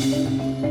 Música